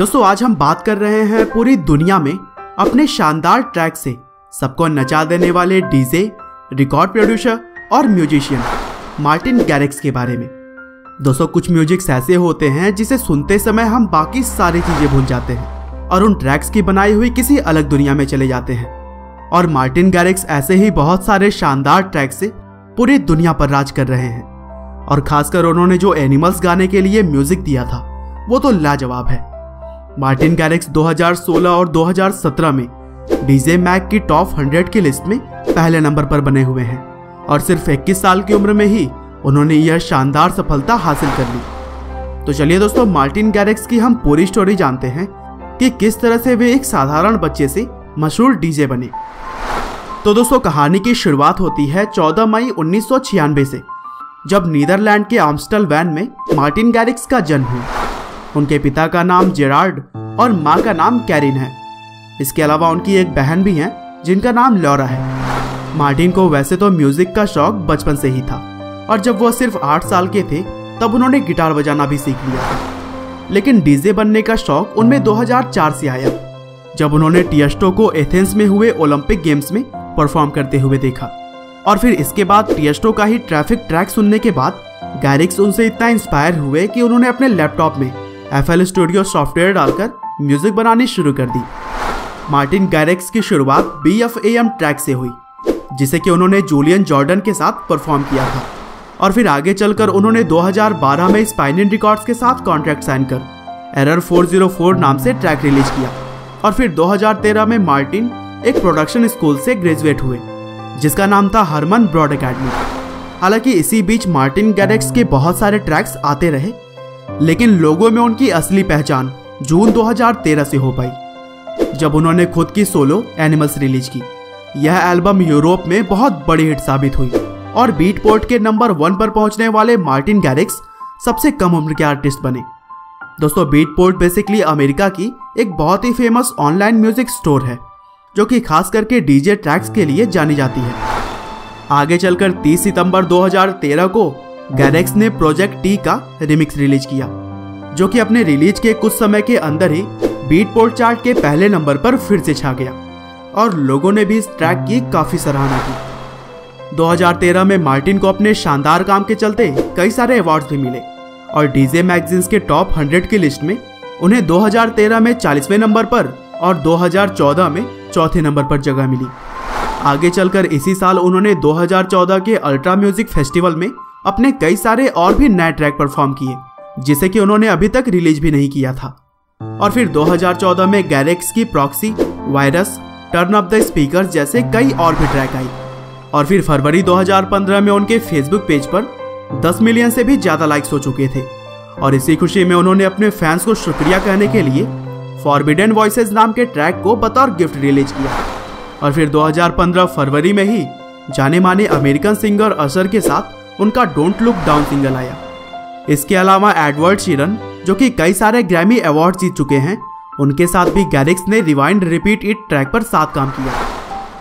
दोस्तों, आज हम बात कर रहे हैं पूरी दुनिया में अपने शानदार ट्रैक से। सबको नचा देने वाले डीजे रिकॉर्ड प्रोड्यूसर और म्यूजिशियन मार्टिन गैरिक्स के बारे में। दोस्तों, कुछ म्यूजिक्स ऐसे होते हैं जिसे सुनते समय हम बाकी सारी चीज़ें भूल जाते हैं और उन ट्रैक्स की बनाई हुई किसी अलग दुनिया में चले जाते हैं। और मार्टिन गैरिक्स ऐसे ही बहुत सारे शानदार ट्रैक से पूरी दुनिया पर राज कर रहे हैं। और खासकर उन्होंने जो एनिमल्स गाने के लिए म्यूज़िक दिया था, वो तो लाजवाब है। मार्टिन गैरिक्स 2016 और 2017 में डीजे मैक की टॉप 100 की लिस्ट में पहले नंबर पर बने हुए हैं और सिर्फ़ 21 साल की उम्र में ही उन्होंने यह शानदार सफलता हासिल कर ली। तो चलिए दोस्तों, मार्टिन गैरिक्स की हम पूरी स्टोरी जानते हैं कि किस तरह से वे एक साधारण बच्चे से मशहूर डीजे बने। तो दोस्तों, कहानी की शुरुआत होती है 14 मई उन्नीस से जब नीदरलैंड के आमस्टल वैन में मार्टिन गैरिक्स का जन्म हुआ। उनके पिता का नाम जेरार्ड और माँ का नाम कैरिन है। इसके अलावा उनकी एक बहन भी है, जिनका नाम लॉरा है। मार्टिन को वैसे तो म्यूज़िक का शौक बचपन से ही था, और जब वो सिर्फ़ आठ साल के थे, तब उन्होंने गिटार बजाना भी सीख लिया। लेकिन डीजे बनने का शौक उनमें 2004 से आया, जब उन्होंने टियस्टो को एथेंस में हुए ओलंपिक गेम्स में परफॉर्म करते हुए देखा। और फिर इसके बाद टियस्टो का ही ट्रैफ़िक ट्रैक सुनने के बाद, गैरिक्स उनसे इतना इंस्पायर हुए कि उन्होंने अपने लैपटॉप में एफ़ एल स्टूडियो सॉफ्टवेयर डालकर म्यूज़िक बनानी शुरू कर दी। मार्टिन गैरिक्स की शुरुआत B F A M track से हुई, जिसे कि उन्होंने जूलियन जॉर्डन के साथ परफॉर्म किया था। और फिर आगे चलकर उन्होंने 2012 में स्पाइनिन रिकॉर्ड्स के साथ कॉन्ट्रैक्ट साइन कर एरर 404 नाम से ट्रैक रिलीज़ किया। और फिर 2013 में मार्टिन एक प्रोडक्शन स्कूल से ग्रेजुएट हुए, जिसका नाम था हरमन ब्रॉड अकेडमी हालाँकि इसी बीच मार्टिन गैरेक्स के बहुत सारे ट्रैक्स आते रहे लेकिन लोगों में उनकी असली पहचान जून 2013 से हो पाई, जब उन्होंने खुद की सोलो एनिमल्स रिलीज़ की। यह एल्बम यूरोप में बहुत बड़ी हिट साबित हुई और बीट पोर्ट के नंबर वन पर पहुँचने वाले मार्टिन गैरिक्स सबसे कम उम्र के आर्टिस्ट बने। दोस्तों बीट पोर्ट बेसिकली अमेरिका की एक बहुत ही फ़ेमस ऑनलाइन म्यूज़िक स्टोर है, जो कि खास करके डीजे ट्रैक्स के लिए जानी जाती है। आगे चलकर 30 सितंबर 2013 को गैरेक्स ने प्रोजेक्ट टी का रिमिक्स रिलीज़ किया, जो कि अपने रिलीज़ के कुछ समय के अंदर ही बीट पोर्ट चार्ट के पहले नंबर पर फिर से छा गया, और लोगों ने भी इस ट्रैक की काफ़ी सराहना की। 2013 में मार्टिन को अपने शानदार काम के चलते कई सारे अवार्ड्स भी मिले, और डीजे मैगजीन्स के टॉप 100 की लिस्ट में उन्हें 2013 में 40वें नंबर पर और 2014 में चौथे नंबर पर जगह मिली। आगे चलकर इसी साल उन्होंने 2014 के अल्ट्रा म्यूज़िक फेस्टिवल में अपने कई सारे और भी नए ट्रैक परफॉर्म किए, जिसे कि उन्होंने अभी तक रिलीज़ भी नहीं किया था। और फिर 2014 में गैरेक्स की Proxy Virus Turn Up the Speaker जैसे कई और भी ट्रैक आई और फिर फरवरी 2015 में उनके फेसबुक पेज पर 10 मिलियन से भी ज़्यादा लाइक्स हो चुके थे। और इसी खुशी में उन्होंने अपने फैंस को शुक्रिया कहने के लिए फॉरबिडन वॉइसेस नाम के ट्रैक को बतौर गिफ्ट रिलीज़ किया। और फिर 2015 फरवरी में ही जाने माने अमेरिकन सिंगर असर के साथ उनका डोंट लुक डाउन सिंगल आया। इसके अलावा एडवर्ड शीरन जो कि कई सारे ग्रैमी अवार्ड जीत चुके हैं, उनके साथ भी गैरिक्स ने रिवाइंड रिपीट इट ट्रैक पर साथ काम किया।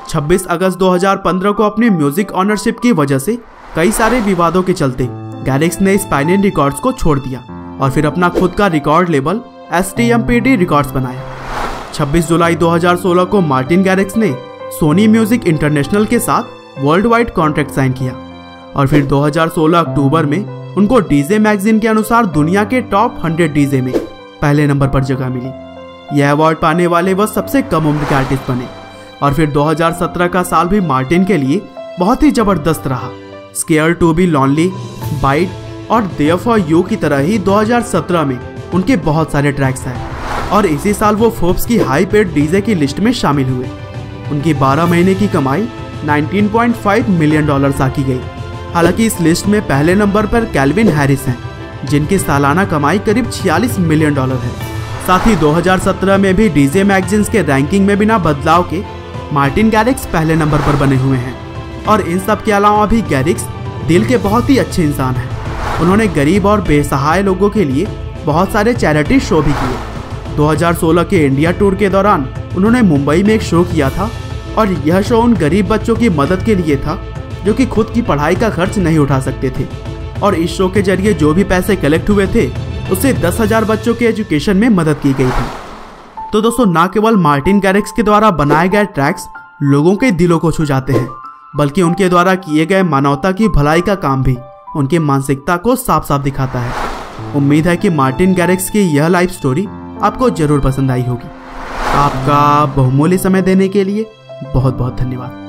26 अगस्त 2015 को अपने म्यूज़िक ऑनरशिप की वजह से कई सारे विवादों के चलते गैरिक्स ने स्पाइनियन रिकॉर्ड्स को छोड़ दिया और फिर अपना खुद का रिकॉर्ड लेबल एस रिकॉर्ड्स बनाया। 26 जुलाई 2016 को मार्टिन गैरिक्स ने सोनी म्यूज़िक इंटरनेशनल के साथ वर्ल्ड वाइड कॉन्ट्रैक्ट साइन किया। और फिर 2016 अक्टूबर में उनको डीजे मैगजीन के अनुसार दुनिया के टॉप 100 डीजे में पहले नंबर पर जगह मिली। यह अवार्ड पाने वाले वह सबसे कम उम्र के आर्टिस्ट बने। और फिर 2017 का साल भी मार्टिन के लिए बहुत ही ज़बरदस्त रहा। Scared to Be Lonely, Byte और देयर फॉर यू की तरह ही 2017 में उनके बहुत सारे ट्रैक्स हैं और इसी साल वो फोर्ब्स की हाई पेड डीजे की लिस्ट में शामिल हुए। उनकी 12 महीने की कमाई 19.5 मिलियन डॉलर आकी गई। हालाँकि इस लिस्ट में पहले नंबर पर कैलविन हैरिस हैं, जिनकी सालाना कमाई करीब 46 मिलियन डॉलर है। साथ ही 2017 में भी डीजे मैगजीन्स के रैंकिंग में बिना बदलाव के मार्टिन गैरिक्स पहले नंबर पर बने हुए हैं। और इन सब के अलावा भी गैरिक्स दिल के बहुत ही अच्छे इंसान हैं। उन्होंने गरीब और बेसहाय लोगों के लिए बहुत सारे चैरिटी शो भी किए। 2016 के इंडिया टूर के दौरान उन्होंने मुंबई में एक शो किया था, और यह शो उन गरीब बच्चों की मदद के लिए था जो कि खुद की पढ़ाई का खर्च नहीं उठा सकते थे। और इस शो के ज़रिए जो भी पैसे कलेक्ट हुए थे उससे दस हज़ार बच्चों के एजुकेशन में मदद की गई थी। तो दोस्तों, ना केवल मार्टिन गैरिक्स के द्वारा बनाए गए ट्रैक्स लोगों के दिलों को छू जाते हैं, बल्कि उनके द्वारा किए गए मानवता की भलाई का काम भी उनकी मानसिकता को साफ़ साफ़ दिखाता है। उम्मीद है कि मार्टिन गैरिक्स की यह लाइफ स्टोरी आपको ज़रूर पसंद आई होगी। आपका बहुमूल्य समय देने के लिए बहुत बहुत धन्यवाद।